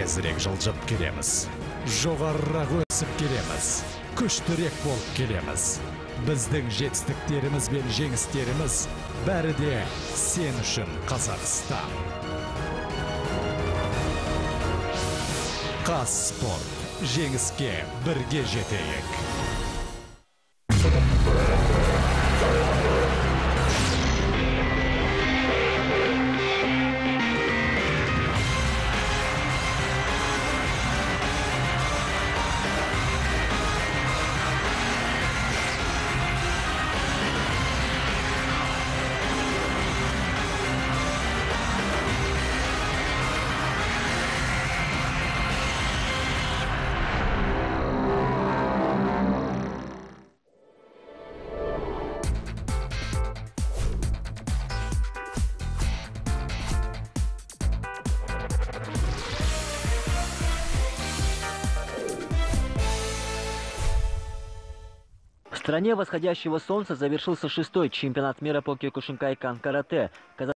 тезірек жылжып келеміз. Жоғарырақ өсіп келеміз. Күштірек болып келеміз. Біздің жетістіктеріміз бен жеңістеріміз бәрі де сен үшін қазақстан. Қазспорт. Жеңіске бірге жетейік. В стране восходящего солнца завершился шестой чемпионат мира по киокушинкай-кан карате.